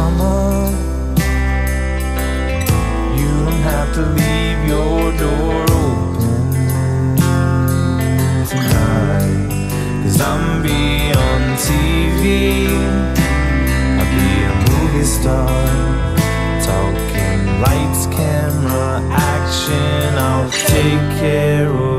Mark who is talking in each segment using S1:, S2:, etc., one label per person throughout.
S1: mama. You don't have to leave your door open tonight. Cause I'm be on TV. I'll be a movie star. Talking lights, camera, action. I'll take care of.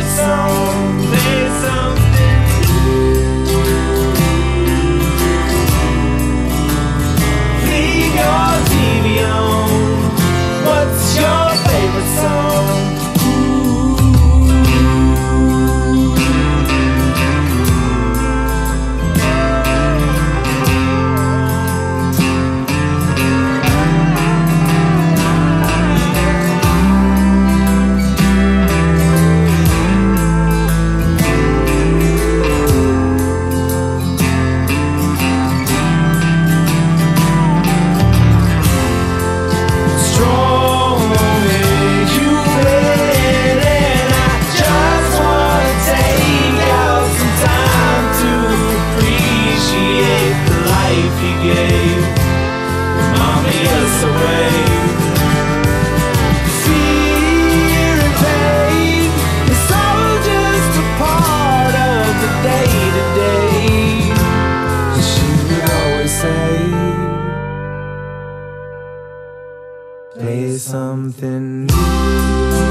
S1: favorite song Play something new.